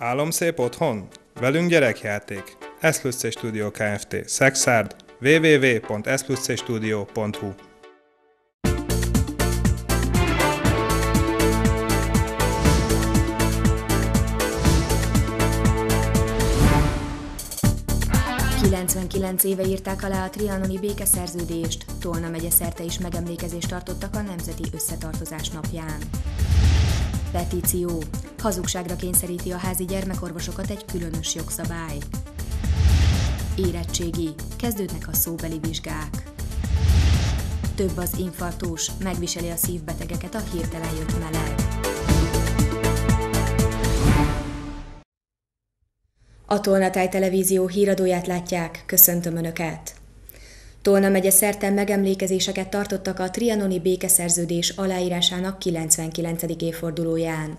Álom szép otthon? Velünk gyerekjáték. Eszplusz Studio Kft. Szexárd www.eszpluszstudio.hu Kilencvenkilenc éve írták alá a trianoni békeszerződést, Tolna megye szerte is megemlékezést tartottak a Nemzeti Összetartozás napján. Petíció. Hazugságra kényszeríti a házi gyermekorvosokat egy különös jogszabály. Érettségi. Kezdődnek a szóbeli vizsgák. Több az infarktus, megviseli a szívbetegeket a hirtelen jött meleg. A Tolnatáj Televízió híradóját látják, köszöntöm Önöket! Tolna megye szerte megemlékezéseket tartottak a trianoni békeszerződés aláírásának 99. évfordulóján.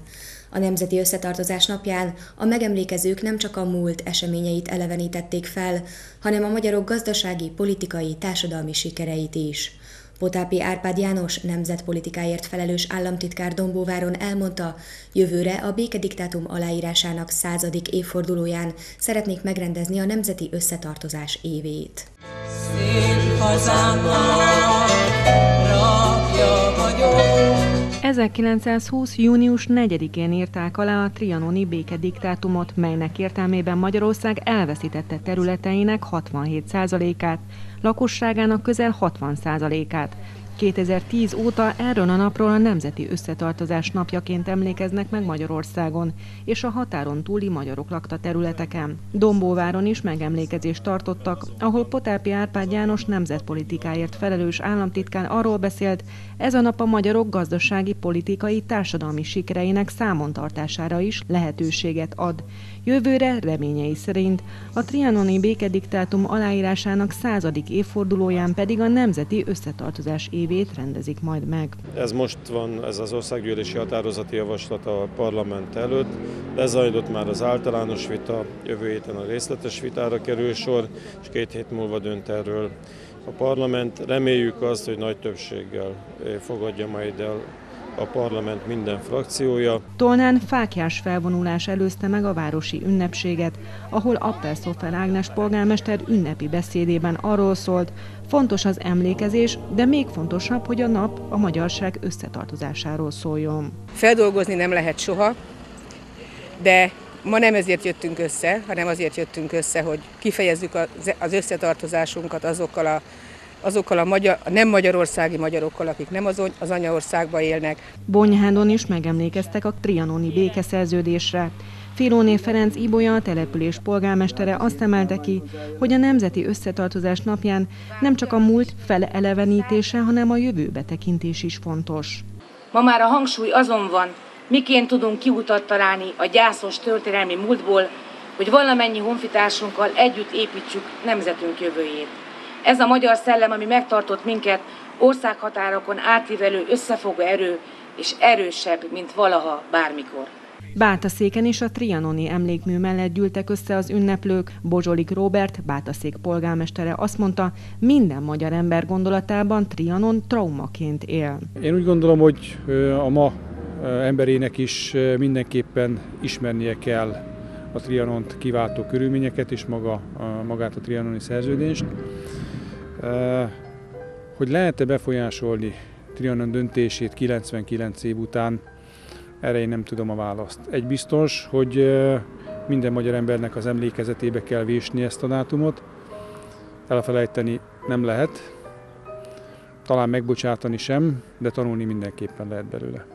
A Nemzeti Összetartozás napján a megemlékezők nem csak a múlt eseményeit elevenítették fel, hanem a magyarok gazdasági, politikai, társadalmi sikereit is. Potápi Árpád János nemzetpolitikáért felelős államtitkár Dombóváron elmondta, jövőre a békediktátum aláírásának századik évfordulóján szeretnék megrendezni a Nemzeti Összetartozás évét. Szép hazámnak, 1920. június 4-én írták alá a trianoni békediktátumot, melynek értelmében Magyarország elveszítette területeinek 67%-át, lakosságának közel 60%-át. 2010 óta erről a napról a Nemzeti Összetartozás napjaként emlékeznek meg Magyarországon és a határon túli magyarok lakta területeken. Dombóváron is megemlékezést tartottak, ahol Potápi Árpád János nemzetpolitikáért felelős államtitkán arról beszélt, ez a nap a magyarok gazdasági, politikai, társadalmi sikereinek számon tartására is lehetőséget ad. Jövőre reményei szerint a trianoni békediktátum aláírásának századik évfordulóján pedig a Nemzeti Összetartozás évét rendezik majd meg. Ez most van, ez az országgyűlési határozati javaslat a parlament előtt. Lezajlott már az általános vita, jövő héten a részletes vitára kerül sor, és két hét múlva dönt erről a parlament. Reméljük azt, hogy nagy többséggel fogadja majd el a parlament minden frakciója. Tolnán fákjás felvonulás előzte meg a városi ünnepséget, ahol Appel Szofer Ágnes polgármester ünnepi beszédében arról szólt, fontos az emlékezés, de még fontosabb, hogy a nap a magyarság összetartozásáról szóljon. Feldolgozni nem lehet soha, de ma nem ezért jöttünk össze, hanem azért jöttünk össze, hogy kifejezzük az összetartozásunkat azokkal a azokkal a, magyar, a nem magyarországi magyarokkal, akik nem az, az anyaországban élnek. Bonyhádon is megemlékeztek a trianoni békeszerződésre. Filóné Ferenc Ibolya, a település polgármestere azt emelte ki, hogy a Nemzeti Összetartozás napján nem csak a múlt felelevenítése, hanem a jövőbe tekintés is fontos. Ma már a hangsúly azon van, miként tudunk kiutat találni a gyászos történelmi múltból, hogy valamennyi honfitársunkkal együtt építsük nemzetünk jövőjét. Ez a magyar szellem, ami megtartott minket, országhatárokon átívelő összefogó erő, és erősebb, mint valaha bármikor. Bátaszéken is a trianoni emlékmű mellett gyűltek össze az ünneplők. Bozsolik Robert, Bátaszék polgármestere azt mondta, minden magyar ember gondolatában Trianon traumaként él. Én úgy gondolom, hogy a ma emberének is mindenképpen ismernie kell a Trianont kiváltó körülményeket és maga, magát a trianoni szerződést. Hogy lehet-e befolyásolni Trianon döntését 99 év után, erre én nem tudom a választ. Egy biztos, hogy minden magyar embernek az emlékezetébe kell vésni ezt a dátumot, elfelejteni nem lehet, talán megbocsátani sem, de tanulni mindenképpen lehet belőle.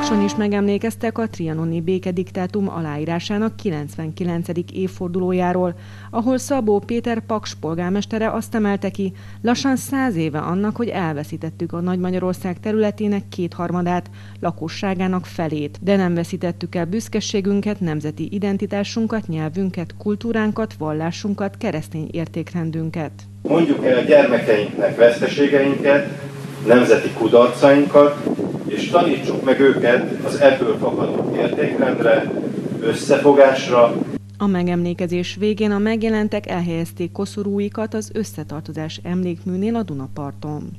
Pakson is megemlékeztek a trianoni békediktátum aláírásának 99. évfordulójáról, ahol Szabó Péter Paks polgármestere azt emelte ki, lassan száz éve annak, hogy elveszítettük a Nagy Magyarország területének kétharmadát, lakosságának felét, de nem veszítettük el büszkeségünket, nemzeti identitásunkat, nyelvünket, kultúránkat, vallásunkat, keresztény értékrendünket. Mondjuk el a gyermekeinknek veszteségeinket, nemzeti kudarcainkat, és tanítsuk meg őket az ebből fakadó értékrendre, összefogásra. A megemlékezés végén a megjelentek elhelyezték koszorúikat az összetartozás emlékműnél a Dunaparton.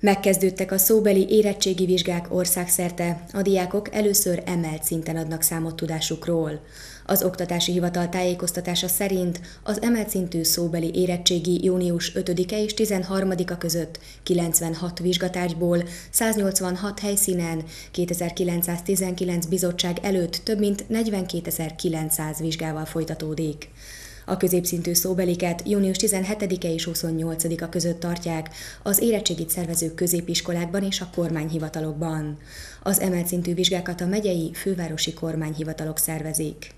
Megkezdődtek a szóbeli érettségi vizsgák országszerte, a diákok először emelt szinten adnak számot tudásukról. Az Oktatási Hivatal tájékoztatása szerint az emelt szóbeli érettségi június 5-e és 13-a között 96 vizsgatárgyból 186 helyszínen 2919 bizottság előtt több mint 42.900 vizsgával folytatódik. A középszintű szóbeliket június 17-e és 28-a között tartják az érettségit szervező középiskolákban és a kormányhivatalokban. Az emelt vizsgákat a megyei fővárosi kormányhivatalok szervezik.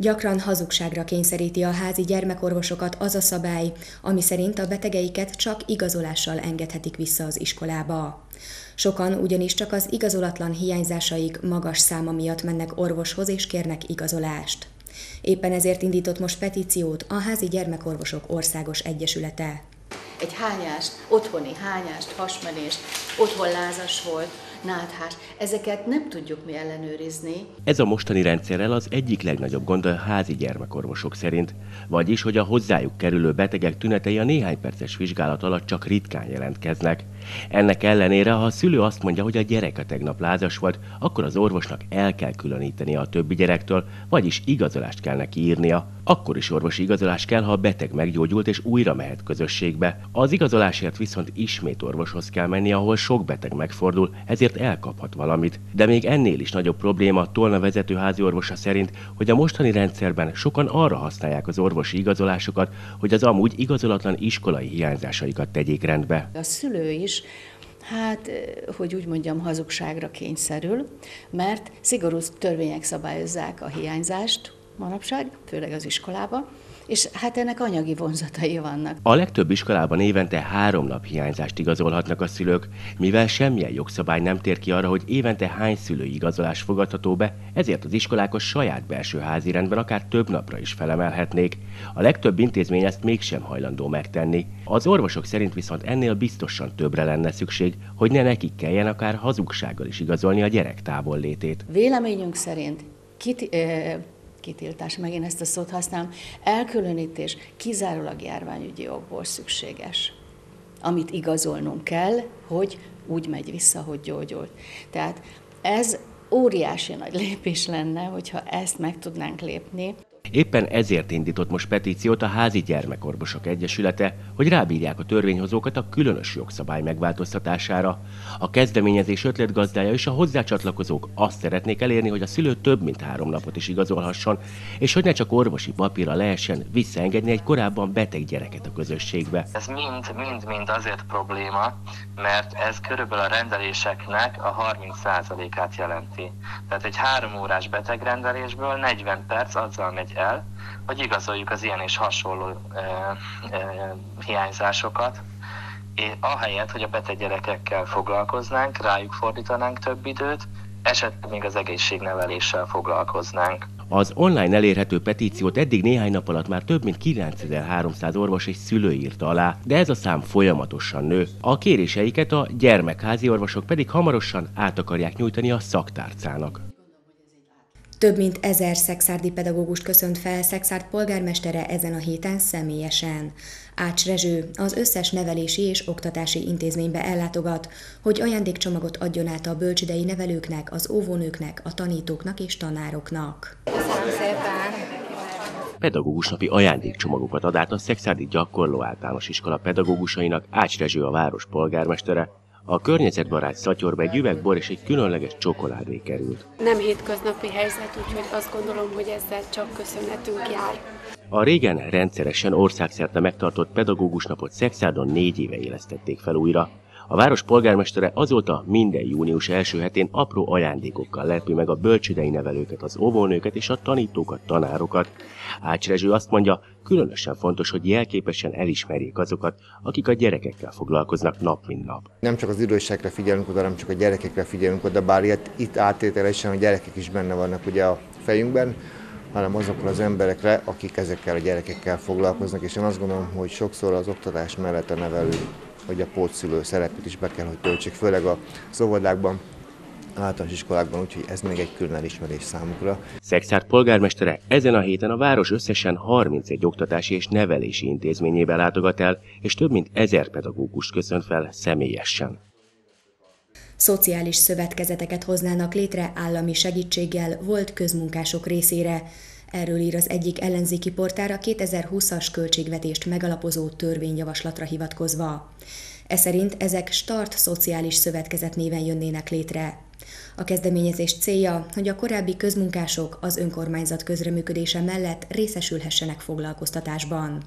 Gyakran hazugságra kényszeríti a házi gyermekorvosokat az a szabály, ami szerint a betegeiket csak igazolással engedhetik vissza az iskolába. Sokan ugyanis csak az igazolatlan hiányzásaik magas száma miatt mennek orvoshoz és kérnek igazolást. Éppen ezért indított most petíciót a Házi Gyermekorvosok Országos Egyesülete. Egy hányást, otthoni hányást, hasmenést, otthon lázas volt, náthás, ezeket nem tudjuk mi ellenőrizni. Ez a mostani rendszerrel az egyik legnagyobb gond a házi gyermekorvosok szerint, vagyis, hogy a hozzájuk kerülő betegek tünetei a néhány perces vizsgálat alatt csak ritkán jelentkeznek. Ennek ellenére, ha a szülő azt mondja, hogy a gyerek a tegnap lázas volt, akkor az orvosnak el kell különíteni a többi gyerektől, vagyis igazolást kell neki írnia. Akkor is orvosi igazolás kell, ha a beteg meggyógyult és újra mehet közösségbe. Az igazolásért viszont ismét orvoshoz kell menni, ahol sok beteg megfordul, ezért elkaphat valamit. De még ennél is nagyobb probléma a Tolna vezetőházi orvosa szerint, hogy a mostani rendszerben sokan arra használják az orvosi igazolásokat, hogy az amúgy igazolatlan iskolai hiányzásaikat tegyék rendbe. A szülő is hát, hogy úgy mondjam, hazugságra kényszerül, mert szigorú törvények szabályozzák a hiányzást manapság, főleg az iskolába, és hát ennek anyagi vonzatai vannak. A legtöbb iskolában évente három nap hiányzást igazolhatnak a szülők, mivel semmilyen jogszabály nem tér ki arra, hogy évente hány szülői igazolás fogadható be, ezért az iskolák a saját belső házi rendben akár több napra is felemelhetnék. A legtöbb intézmény ezt mégsem hajlandó megtenni. Az orvosok szerint viszont ennél biztosan többre lenne szükség, hogy ne nekik kelljen akár hazugsággal is igazolni a gyerek távollétét. Véleményünk szerint kit, eh, kitiltás, megint ezt a szót használom, elkülönítés kizárólag járványügyi okból szükséges, amit igazolnunk kell, hogy úgy megy vissza, hogy gyógyult. Tehát ez óriási nagy lépés lenne, hogyha ezt meg tudnánk lépni. Éppen ezért indított most petíciót a Házi Gyermekorvosok Egyesülete, hogy rábírják a törvényhozókat a különös jogszabály megváltoztatására. A kezdeményezés ötletgazdája és a hozzácsatlakozók azt szeretnék elérni, hogy a szülő több mint három napot is igazolhasson, és hogy ne csak orvosi papírra lehessen visszaengedni egy korábban beteg gyereket a közösségbe. Ez mind-mind-mind azért probléma, mert ez körülbelül a rendeléseknek a 30%-át jelenti. Tehát egy három órás betegrendelésből 40 perc azzal megy el, hogy igazoljuk az ilyen és hasonló e, e, hiányzásokat, és ahelyett, hogy a beteg gyerekekkel foglalkoznánk, rájuk fordítanánk több időt, esetleg még az egészségneveléssel foglalkoznánk. Az online elérhető petíciót eddig néhány nap alatt már több mint 9300 orvos és szülő írta alá, de ez a szám folyamatosan nő. A kéréseiket a gyermekházi orvosok pedig hamarosan át akarják nyújtani a szaktárcának. Több mint ezer szexárdi pedagógust köszönt fel Szexárd polgármestere ezen a héten személyesen. Ács Rezső az összes nevelési és oktatási intézménybe ellátogat, hogy ajándékcsomagot adjon át a bölcsidei nevelőknek, az óvónőknek, a tanítóknak és tanároknak. Köszönöm szépen! pedagógus napi ajándékcsomagokat ad át a Szexárdi Gyakorló Általános Iskola pedagógusainak Ács Rezső a város polgármestere, a környezetbarát szatyorba egy üvegbor és egy különleges csokoládé került. Nem hétköznapi helyzet, úgyhogy azt gondolom, hogy ezzel csak köszönhetünk jár. A régen rendszeresen országszerte megtartott pedagógus napot Szexádon négy éve élesztették fel újra. A város polgármestere azóta minden június első hetén apró ajándékokkal lepi meg a bölcsődei nevelőket, az óvónőket és a tanítókat, tanárokat. Ács Rezső azt mondja, különösen fontos, hogy jelképesen elismerjék azokat, akik a gyerekekkel foglalkoznak nap mint nap. Nem csak az idősekre figyelünk oda, hanem csak a gyerekekre figyelünk oda, bár ilyet, itt áttételesen a gyerekek is benne vannak ugye a fejünkben, hanem azokra az emberekre, akik ezekkel a gyerekekkel foglalkoznak, és én azt gondolom, hogy sokszor az oktatás mellett a nevelő vagy a pótszülő szerepét is be kell, hogy töltsék, főleg a óvodákban általános iskolákban, úgyhogy ez még egy külön elismerés számukra. Szexárd polgármestere ezen a héten a város összesen 31 oktatási és nevelési intézményébe látogat el, és több mint ezer pedagógust köszönt fel személyesen. Szociális szövetkezeteket hoznának létre állami segítséggel volt közmunkások részére, Erről ír az egyik ellenzéki portár a 2020-as költségvetést megalapozó törvényjavaslatra hivatkozva. E szerint ezek Start Szociális Szövetkezet néven jönnének létre. A kezdeményezés célja, hogy a korábbi közmunkások az önkormányzat közreműködése mellett részesülhessenek foglalkoztatásban.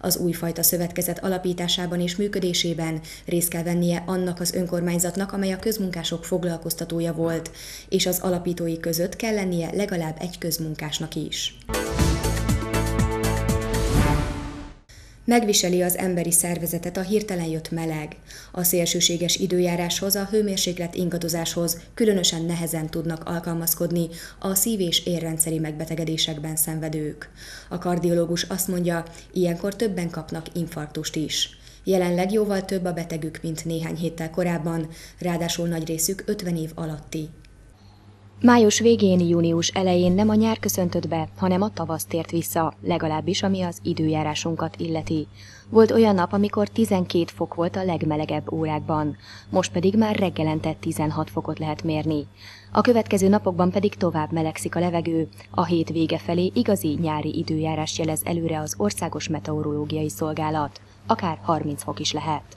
Az újfajta szövetkezet alapításában és működésében részt kell vennie annak az önkormányzatnak, amely a közmunkások foglalkoztatója volt, és az alapítói között kell lennie legalább egy közmunkásnak is. Megviseli az emberi szervezetet a hirtelen jött meleg. A szélsőséges időjáráshoz, a hőmérséklet ingadozáshoz különösen nehezen tudnak alkalmazkodni a szív- és érrendszeri megbetegedésekben szenvedők. A kardiológus azt mondja, ilyenkor többen kapnak infarktust is. Jelenleg jóval több a betegük, mint néhány héttel korábban, ráadásul nagy részük 50 év alatti. Május végén, június elején nem a nyár köszöntött be, hanem a tavasz tért vissza, legalábbis ami az időjárásunkat illeti. Volt olyan nap, amikor 12 fok volt a legmelegebb órákban, most pedig már reggelente 16 fokot lehet mérni. A következő napokban pedig tovább melegszik a levegő, a hét vége felé igazi nyári időjárás jelez előre az Országos Meteorológiai Szolgálat. Akár 30 fok is lehet.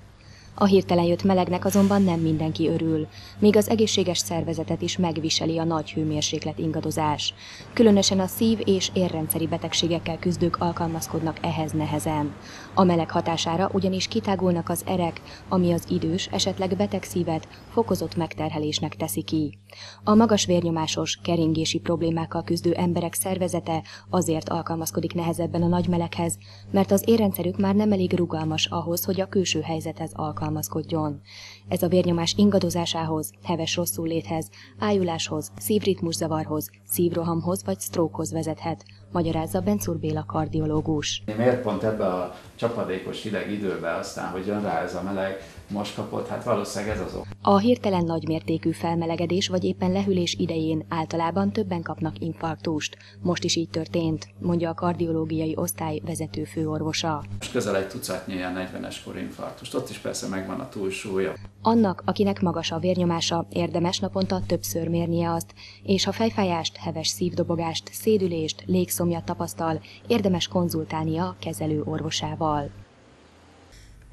A hirtelen jött melegnek azonban nem mindenki örül, még az egészséges szervezetet is megviseli a nagy hőmérséklet ingadozás. Különösen a szív- és érrendszeri betegségekkel küzdők alkalmazkodnak ehhez nehezen. A meleg hatására ugyanis kitágulnak az erek, ami az idős, esetleg beteg szívet fokozott megterhelésnek teszi ki. A magas vérnyomásos, keringési problémákkal küzdő emberek szervezete azért alkalmazkodik nehezebben a nagy meleghez, mert az érrendszerük már nem elég rugalmas ahhoz, hogy a külső helyzethez alkalmazkodjon. Ez a vérnyomás ingadozásához, heves rosszul léthez, ájuláshoz, szívritmuszavarhoz, szívrohamhoz vagy sztrókhoz vezethet, magyarázza Bencúr Béla kardiológus. Miért pont ebbe a csapadékos hideg időben aztán, hogy jön rá ez a meleg, most kapott, hát valószínűleg ez az ok. A hirtelen nagymértékű felmelegedés vagy éppen lehűlés idején általában többen kapnak infarktust. Most is így történt, mondja a kardiológiai osztály vezető főorvosa. Most közel egy tucatnyi ilyen 40-es korinfarktust, ott is persze megvan a túlsúlya. Annak, akinek magas a vérnyomása, érdemes naponta többször mérnie azt, és ha fejfájást, heves szívdobogást, szédülést, légszomjat tapasztal, érdemes konzultálnia a kezelő orvosával.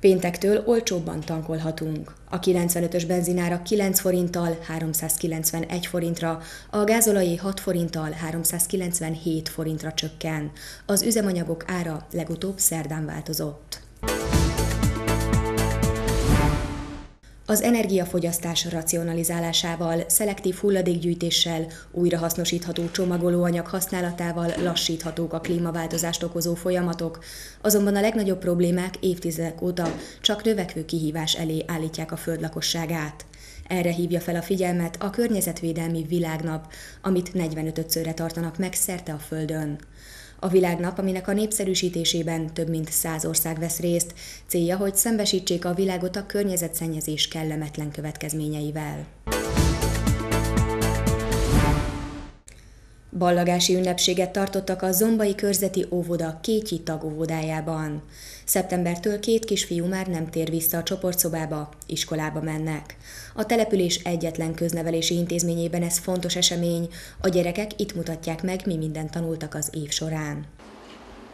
Péntektől olcsóbban tankolhatunk. A 95-ös benzinára 9 forinttal 391 forintra, a gázolai 6 forinttal 397 forintra csökken. Az üzemanyagok ára legutóbb szerdán változott. Az energiafogyasztás racionalizálásával, szelektív hulladékgyűjtéssel, újrahasznosítható csomagolóanyag használatával lassíthatók a klímaváltozást okozó folyamatok, azonban a legnagyobb problémák évtizedek óta csak növekvő kihívás elé állítják a föld lakosságát. Erre hívja fel a figyelmet a Környezetvédelmi Világnap, amit 45-szörre tartanak meg szerte a Földön. A világnap, aminek a népszerűsítésében több mint száz ország vesz részt, célja, hogy szembesítsék a világot a környezetszennyezés kellemetlen következményeivel. Ballagási ünnepséget tartottak a Zombai Körzeti Óvoda Kétyi tagóvodájában. Szeptembertől két kisfiú már nem tér vissza a csoportszobába, iskolába mennek. A település egyetlen köznevelési intézményében ez fontos esemény, a gyerekek itt mutatják meg, mi mindent tanultak az év során.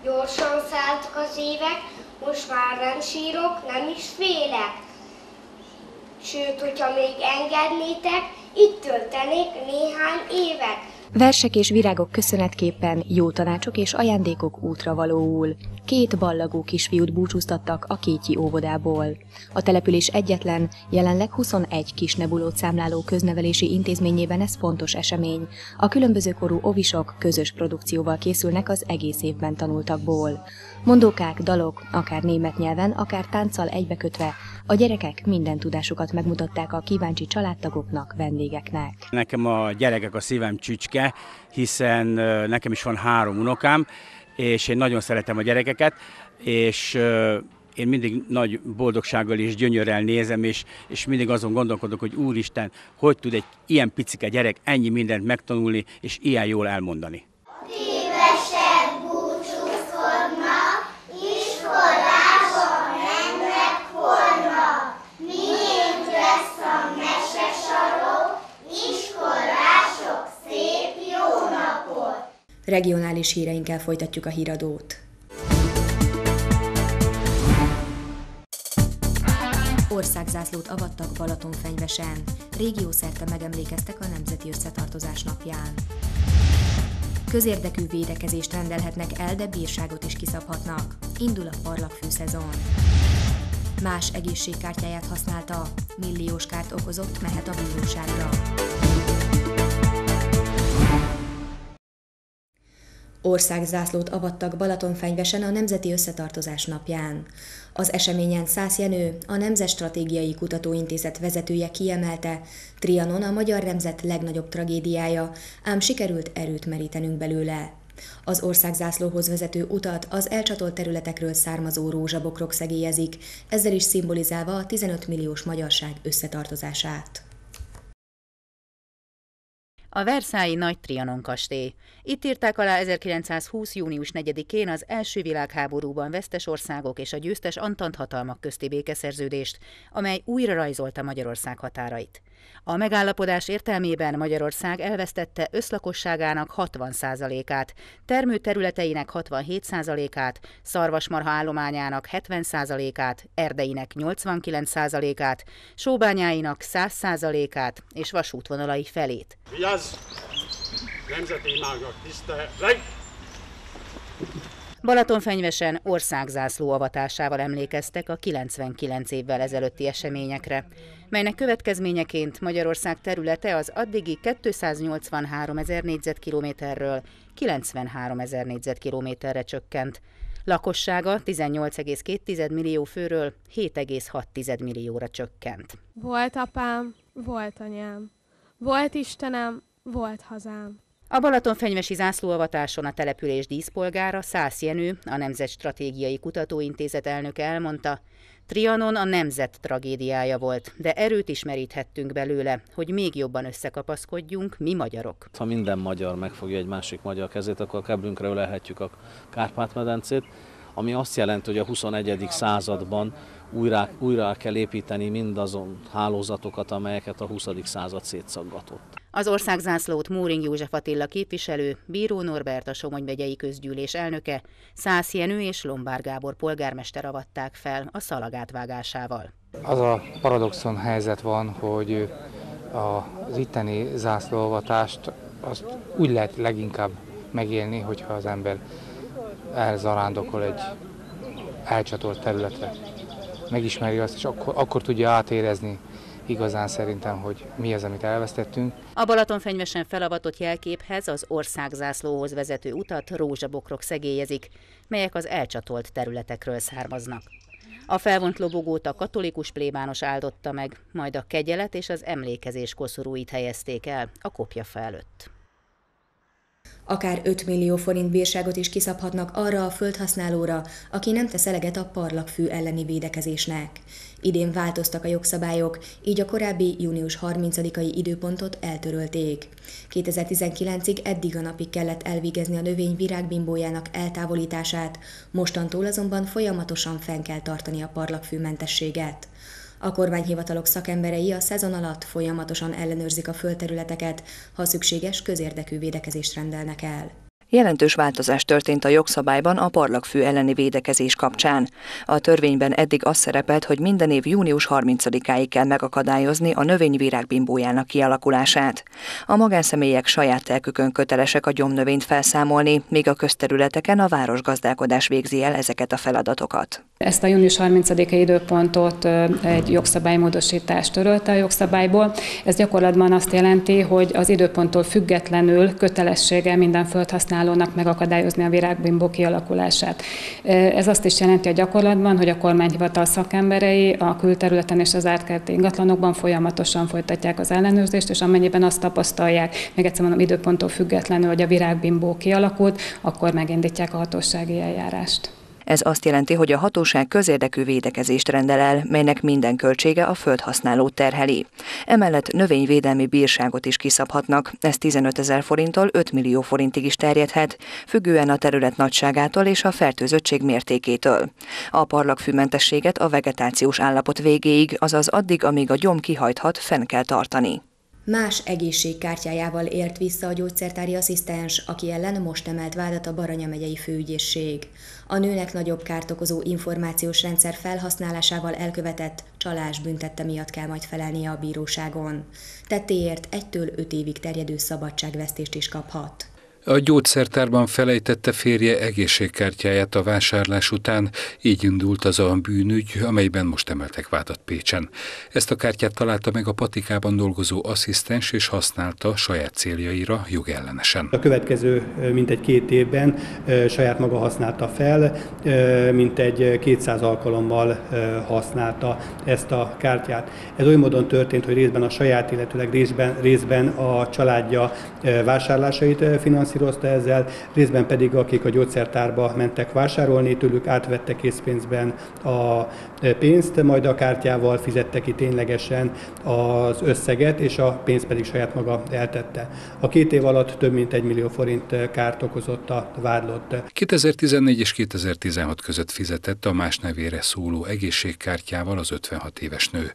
Gyorsan szálltak az évek, most már nem sírok, nem is félek. Sőt, hogyha még engednétek, itt töltenék néhány évet. Versek és virágok köszönetképpen, jó tanácsok és ajándékok útra valóul. Két ballagó kisfiút búcsúztattak a Kétyi óvodából. A település egyetlen, jelenleg 21 kis nebulót számláló köznevelési intézményében ez fontos esemény. A különböző korú ovisok közös produkcióval készülnek az egész évben tanultakból. Mondókák, dalok, akár német nyelven, akár tánccal egybekötve, a gyerekek minden tudásukat megmutatták a kíváncsi családtagoknak, vendégeknek. Nekem a gyerekek a szívem csücske, hiszen nekem is van három unokám, és én nagyon szeretem a gyerekeket, és én mindig nagy boldogsággal és gyönyörrel nézem, és, és mindig azon gondolkodok, hogy Úristen, hogy tud egy ilyen picike gyerek ennyi mindent megtanulni, és ilyen jól elmondani. Évesek búcsúzkodnak, iskolába mennek holnap. Miért lesz a mesesarok, iskolások szép jó napot! Regionális híreinkkel folytatjuk a híradót. Országzászlót avattak Balatonfenyvesen. Régiószerte megemlékeztek a Nemzeti Összetartozás napján. Közérdekű védekezést rendelhetnek el, de bírságot is kiszabhatnak. Indul a parlagfű szezon. Más egészségkártyáját használta, milliós kárt okozott, mehet a bíróságra. Országzászlót avattak Balatonfenyvesen a Nemzeti Összetartozás napján. Az eseményen Szász Jenő, a Nemzet Stratégiai Kutatóintézet vezetője kiemelte, Trianon a magyar nemzet legnagyobb tragédiája, ám sikerült erőt merítenünk belőle. Az országzászlóhoz vezető utat az elcsatolt területekről származó rózsabokrok szegélyezik, ezzel is szimbolizálva a 15 milliós magyarság összetartozását. A Versailles Nagy Trianon kastély. Itt írták alá 1920. június 4-én az első világháborúban vesztes országok és a győztes Antant hatalmak közti békeszerződést, amely újra rajzolta Magyarország határait. A megállapodás értelmében Magyarország elvesztette összlakosságának 60%-át, termőterületeinek 67%-át, szarvasmarha állományának 70%-át, erdeinek 89%-át, sóbányáinak 100%-át és vasútvonalai felét. Vigyázz! Nemzeti imágnak tisztelet! Balatonfenyvesen országzászló avatásával emlékeztek a 99 évvel ezelőtti eseményekre, melynek következményeként Magyarország területe az addigi 283 ezer négyzetkilométerről 93 ezer négyzetkilométerre csökkent. Lakossága 18,2 millió főről 7,6 millióra csökkent. Volt apám, volt anyám, volt Istenem, volt hazám. A Balatonfenyvesi zászlóavatáson a település díszpolgára Szász Jenő, a Nemzet Stratégiai Kutatóintézet elnöke elmondta, Trianon a nemzet tragédiája volt, de erőt is meríthettünk belőle, hogy még jobban összekapaszkodjunk, mi magyarok. Ha minden magyar megfogja egy másik magyar kezét, akkor a keblünkre ölelhetjük a Kárpát-medencét, ami azt jelenti, hogy a 21. században újra, újra kell építeni mindazon hálózatokat, amelyeket a 20. század szétszaggatott. Az országzászlót Móring József Attila képviselő, Bíró Norbert a Somogy megyei közgyűlés elnöke, Szász Jenő és Lombár Gábor polgármester avatták fel a szalagátvágásával. Az a paradoxon helyzet van, hogy az itteni zászlóavatást azt úgy lehet leginkább megélni, hogyha az ember elzarándokol egy elcsatolt területre. Megismeri azt, és akkor, akkor tudja átérezni igazán szerintem, hogy mi az, amit elvesztettünk. A Balatonfenyvesen felavatott jelképhez az országzászlóhoz vezető utat rózsabokrok szegélyezik, melyek az elcsatolt területekről származnak. A felvont lobogót a katolikus plébános áldotta meg, majd a kegyelet és az emlékezés koszorúit helyezték el a kopja felőtt. Akár 5 millió forint bírságot is kiszabhatnak arra a földhasználóra, aki nem tesz eleget a parlagfű elleni védekezésnek. Idén változtak a jogszabályok, így a korábbi június 30-ai időpontot eltörölték. 2019-ig eddig a napig kellett elvégezni a növény virágbimbójának eltávolítását, mostantól azonban folyamatosan fenn kell tartani a parlagfűmentességet. A kormányhivatalok szakemberei a szezon alatt folyamatosan ellenőrzik a földterületeket, ha szükséges közérdekű védekezést rendelnek el. Jelentős változás történt a jogszabályban a parlagfű elleni védekezés kapcsán. A törvényben eddig az szerepelt, hogy minden év június 30-áig kell megakadályozni a növényvirág bimbójának kialakulását. A magánszemélyek saját telkükön kötelesek a gyomnövényt felszámolni, míg a közterületeken a városgazdálkodás végzi el ezeket a feladatokat. Ezt a június 30-i időpontot egy jogszabálymódosítás törölte a jogszabályból. Ez gyakorlatban azt jelenti, hogy az időponttól függetlenül kötelessége minden földhasználónak megakadályozni a virágbimbó kialakulását. Ez azt is jelenti a gyakorlatban, hogy a kormányhivatal szakemberei a külterületen és az átkerti ingatlanokban folyamatosan folytatják az ellenőrzést, és amennyiben azt tapasztalják, még egyszer mondom, időponttól függetlenül, hogy a virágbimbó kialakult, akkor megindítják a hatósági eljárást. Ez azt jelenti, hogy a hatóság közérdekű védekezést rendel el, melynek minden költsége a földhasználó terheli. Emellett növényvédelmi bírságot is kiszabhatnak, ez 15 ezer forinttól 5 millió forintig is terjedhet, függően a terület nagyságától és a fertőzöttség mértékétől. A parlagfűmentességet a vegetációs állapot végéig, azaz addig, amíg a gyom kihajthat, fenn kell tartani. Más egészségkártyájával ért vissza a gyógyszertári asszisztens, aki ellen most emelt vádat a Baranya megyei főügyészség. A nőnek nagyobb kárt okozó információs rendszer felhasználásával elkövetett csalás büntette miatt kell majd felelnie a bíróságon. Tettéért egytől öt évig terjedő szabadságvesztést is kaphat. A gyógyszertárban felejtette férje egészségkártyáját a vásárlás után, így indult az a bűnügy, amelyben most emeltek vádat Pécsen. Ezt a kártyát találta meg a patikában dolgozó asszisztens, és használta saját céljaira jogellenesen. A következő mintegy két évben saját maga használta fel, mintegy 200 alkalommal használta ezt a kártyát. Ez oly módon történt, hogy részben a saját, illetőleg részben, részben a családja vásárlásait finanszírozta, finanszírozta ezzel, részben pedig akik a gyógyszertárba mentek vásárolni, tőlük átvettek készpénzben a pénzt, majd a kártyával fizette ki ténylegesen az összeget, és a pénzt pedig saját maga eltette. A két év alatt több mint egy millió forint kárt okozott a vádlott. 2014 és 2016 között fizetett a más nevére szóló egészségkártyával az 56 éves nő.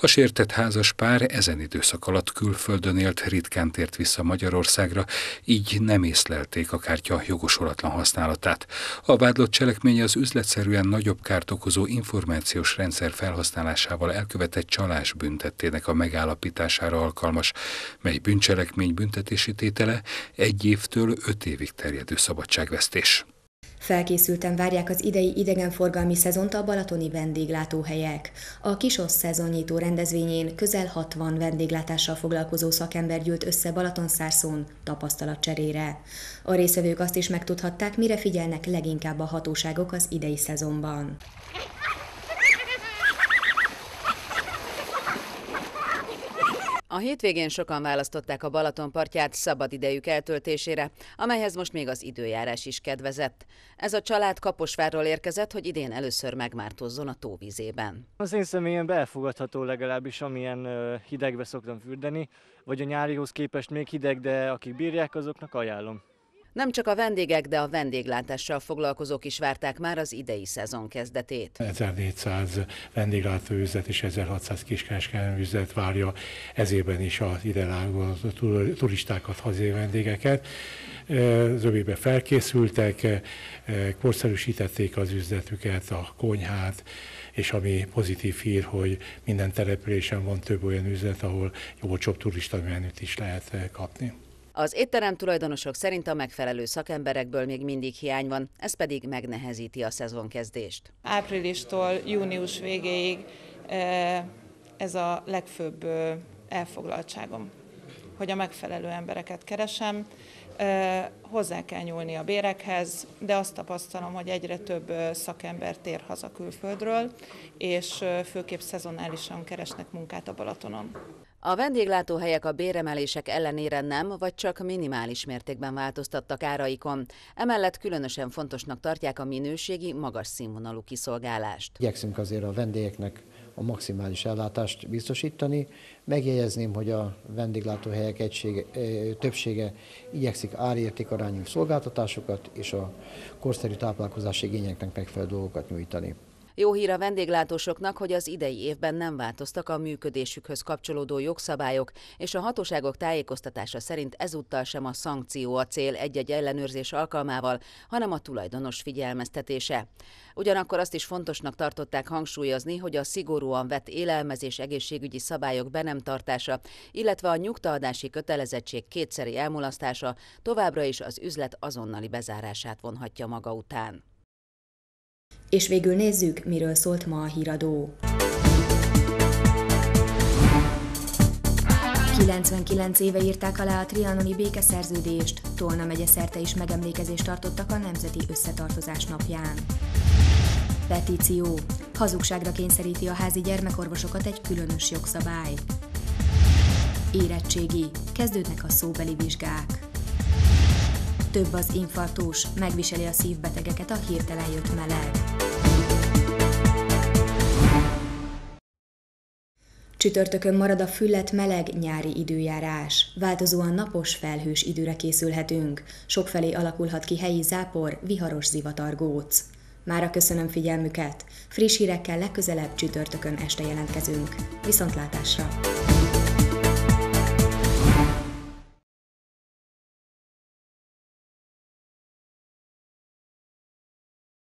A sértett házas pár ezen időszak alatt külföldön élt, ritkán tért vissza Magyarországra, így nem észlelték a kártya jogosulatlan használatát. A vádlott cselekménye az üzletszerűen nagyobb kárt okozó információs rendszer felhasználásával elkövetett csalás büntettének a megállapítására alkalmas, mely bűncselekmény büntetési tétele egy évtől öt évig terjedő szabadságvesztés. Felkészülten várják az idei idegenforgalmi szezont a balatoni vendéglátóhelyek. A Kisos szezonnyitó rendezvényén közel 60 vendéglátással foglalkozó szakember gyűlt össze Balatonszárszón tapasztalatcserére. A részvevők azt is megtudhatták, mire figyelnek leginkább a hatóságok az idei szezonban. A hétvégén sokan választották a Balaton partját szabad idejük eltöltésére, amelyhez most még az időjárás is kedvezett. Ez a család Kaposvárról érkezett, hogy idén először megmártozzon a tóvízében. Az én személyen befogadható legalábbis, amilyen hidegbe szoktam fürdeni, vagy a nyárihoz képest még hideg, de akik bírják, azoknak ajánlom. Nem csak a vendégek, de a vendéglátással foglalkozók is várták már az idei szezon kezdetét. 1400 vendéglátóüzlet és 1600 kiskereskedelmi üzlet várja ezében is az ide turistákat, hazai vendégeket. Zövébe felkészültek, korszerűsítették az üzletüket, a konyhát, és ami pozitív hír, hogy minden településen van több olyan üzlet, ahol olcsóbb turista menüt is lehet kapni. Az étterem tulajdonosok szerint a megfelelő szakemberekből még mindig hiány van, ez pedig megnehezíti a szezonkezdést. Áprilistól június végéig eh, ez a legfőbb elfoglaltságom, hogy a megfelelő embereket keresem, eh, hozzá kell nyúlni a bérekhez, de azt tapasztalom, hogy egyre több szakember tér haza külföldről, és főképp szezonálisan keresnek munkát a Balatonon. A vendéglátóhelyek a béremelések ellenére nem, vagy csak minimális mértékben változtattak áraikon. Emellett különösen fontosnak tartják a minőségi, magas színvonalú kiszolgálást. Igyekszünk azért a vendégeknek a maximális ellátást biztosítani. Megjegyezném, hogy a vendéglátóhelyek egysége, többsége igyekszik árértékarányú szolgáltatásokat és a korszerű táplálkozási igényeknek megfelelő dolgokat nyújtani. Jó hír a vendéglátósoknak, hogy az idei évben nem változtak a működésükhöz kapcsolódó jogszabályok, és a hatóságok tájékoztatása szerint ezúttal sem a szankció a cél egy-egy ellenőrzés alkalmával, hanem a tulajdonos figyelmeztetése. Ugyanakkor azt is fontosnak tartották hangsúlyozni, hogy a szigorúan vett élelmezés egészségügyi szabályok be nem tartása, illetve a nyugtaadási kötelezettség kétszeri elmulasztása továbbra is az üzlet azonnali bezárását vonhatja maga után. És végül nézzük, miről szólt ma a híradó. 99 éve írták alá a trianoni békeszerződést, Tolna megye szerte is megemlékezést tartottak a Nemzeti Összetartozás napján. Petíció. Hazugságra kényszeríti a házi gyermekorvosokat egy különös jogszabály. Érettségi. Kezdődnek a szóbeli vizsgák. Több az infarktus, megviseli a szívbetegeket a hirtelen jött meleg. Csütörtökön marad a füllet meleg nyári időjárás. Változóan napos, felhős időre készülhetünk. Sokfelé alakulhat ki helyi zápor, viharos zivatargóc. Mára köszönöm figyelmüket. Friss hírekkel legközelebb csütörtökön este jelentkezünk. Viszontlátásra!